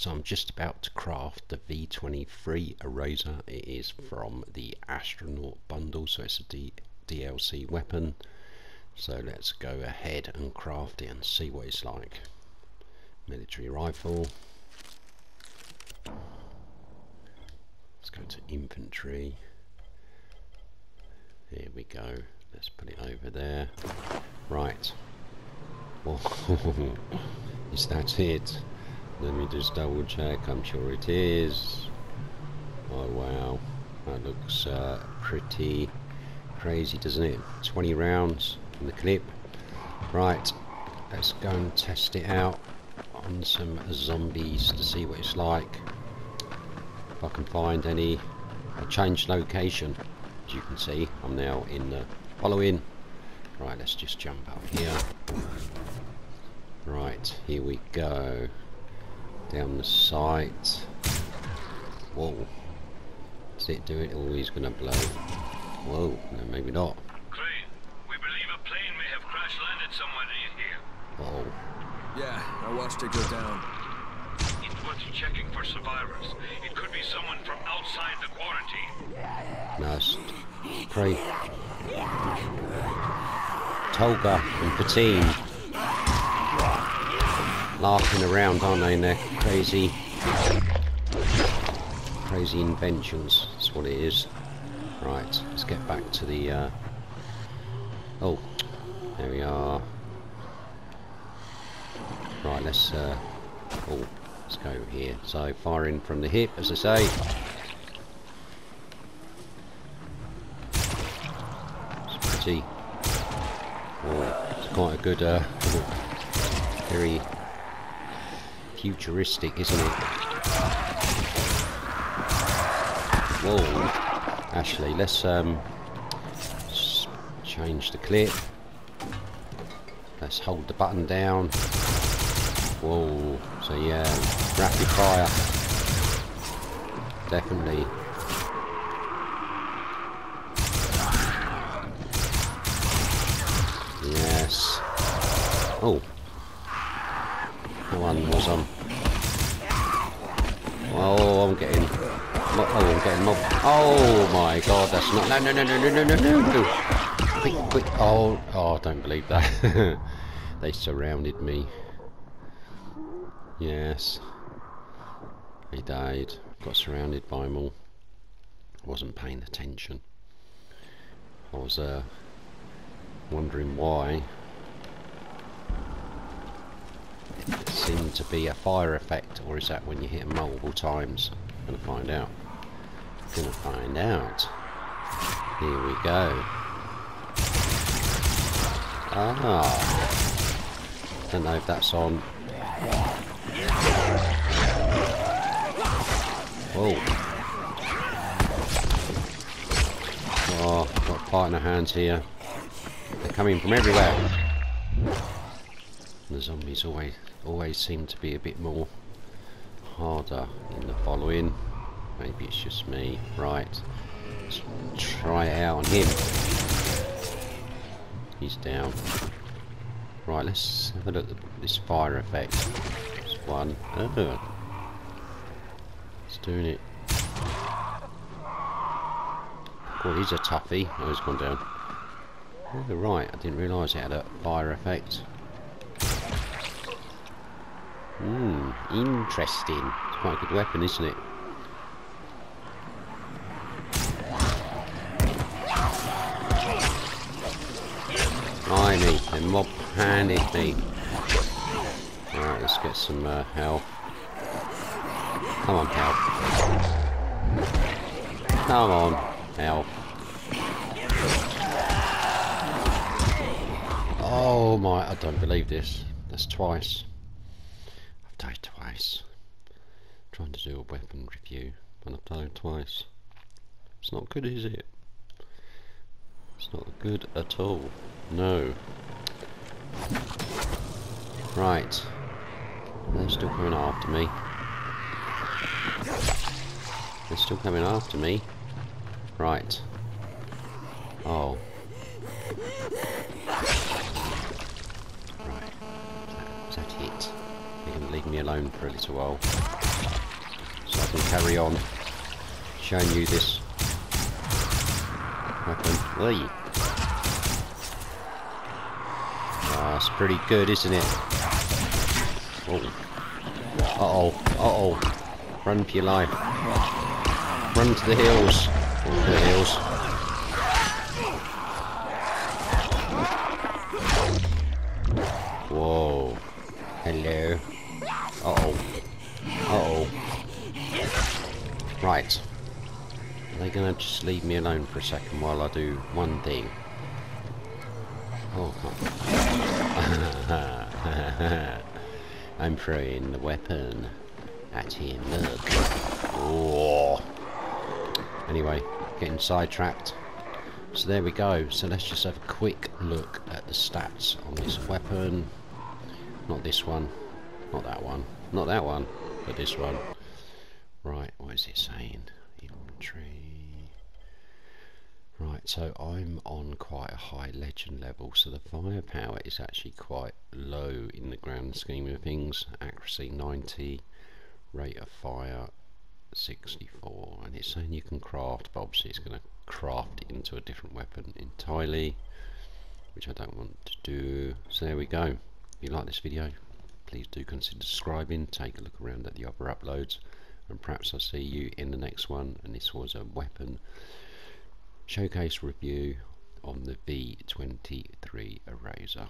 So I'm just about to craft the V23 Eraser. It is from the Astronaut bundle, so it's a D DLC weapon. So let's go ahead and craft it and see what it's like. Military rifle. Let's go to infantry. Here we go. Let's put it over there. Right. is that it? Let me just double check. I'm sure it is. Oh wow. That looks uh, pretty crazy, doesn't it? 20 rounds in the clip. Right. Let's go and test it out on some zombies to see what it's like. If I can find any. I changed location. As you can see, I'm now in the following. Right, let's just jump up here. Right, here we go down the sight. Whoa. Is it doing? Oh, he's going to blow. Whoa, no, maybe not. Crane, we believe a plane may have crash landed somewhere near here. Oh. Yeah, I watched it go down. It's worth checking for survivors. It could be someone from outside the quarantine. Nice. it's Crane. Tolga and Fatin laughing around, aren't they, in their crazy, crazy inventions. That's what it is. Right, let's get back to the, uh, oh, there we are. Right, let's, uh, oh, let's go here. So, firing from the hip, as I say. It's pretty, oh, it's quite a good, uh, very futuristic, isn't it? Whoa. Actually, let's um, change the clip. Let's hold the button down. Whoa. So yeah, rapid fire. Definitely. Yes. Oh, one was on. Oh, I'm getting. Oh, I'm getting mob. Oh my god, that's not. No, no, no, no, no, no, no, no. Quick, quick. Oh, oh, I don't believe that. they surrounded me. Yes. He died. Got surrounded by them all. Wasn't paying attention. I was uh, wondering why seem to be a fire effect, or is that when you hit them multiple times? I'm gonna find out. Gonna find out. Here we go. Ah. Don't know if that's on. Whoa. Oh, got a fight in the hands here. They're coming from everywhere. The zombies always always seem to be a bit more harder in the following. Maybe it's just me. Right. Let's try it out on him. He's down. Right, let's have a look at this fire effect. This one. Oh. It's doing it. Oh, he's a toughie. Oh, he's gone down. Oh, right. I didn't realise it had a fire effect. Interesting. It's quite a good weapon, isn't it? I Blimey, the mob handed me. Alright, let's get some uh, health. Come on, health. Come on, health. Oh my, I don't believe this. That's twice died twice. trying to do a weapon review and I've died twice. It's not good is it? It's not good at all. No. Right. They're still coming after me. They're still coming after me. Right. Oh. Leave me alone for a little while. So I can carry on showing you this weapon. Whee! Ah, it's pretty good, isn't it? Oh. Uh-oh, uh-oh. Run for your life. Run to the hills. Oh, to the hills. Whoa. Hello. Uh-oh. Uh-oh. Right. Are they gonna just leave me alone for a second while I do one thing? Oh, I'm throwing the weapon at him. Look. Oh. Anyway, getting sidetracked. So there we go. So let's just have a quick look at the stats on this weapon. Not this one. Not that one. Not that one. But this one. Right, what is it saying? Inventory. Right, so I'm on quite a high legend level, so the firepower is actually quite low in the grand scheme of things. Accuracy 90, rate of fire 64, and it's saying you can craft, but obviously it's going to craft it into a different weapon entirely, which I don't want to do. So there we go. If you like this video, please do consider subscribing, take a look around at the other uploads, and perhaps I'll see you in the next one. And this was a weapon showcase review on the V23 Eraser.